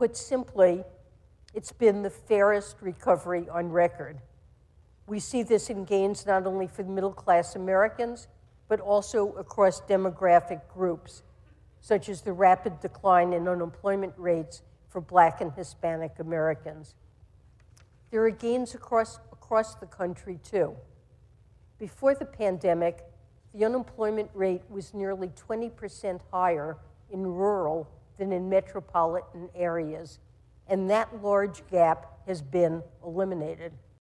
Put simply, it's been the fairest recovery on record. We see this in gains not only for middle class Americans, but also across demographic groups, such as the rapid decline in unemployment rates for black and Hispanic Americans. There are gains across, across the country too. Before the pandemic, the unemployment rate was nearly 20% higher in rural than in metropolitan areas, and that large gap has been eliminated.